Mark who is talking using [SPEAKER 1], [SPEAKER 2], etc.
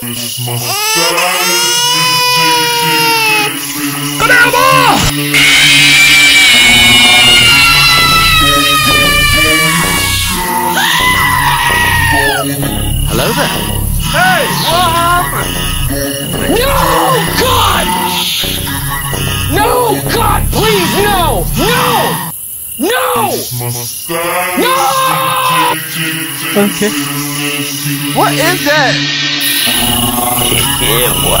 [SPEAKER 1] Hello there.
[SPEAKER 2] Hey, what happened?
[SPEAKER 3] No! God! No! God, please, no! No! No! No!
[SPEAKER 2] Okay. What is that?
[SPEAKER 1] Yeah, boy.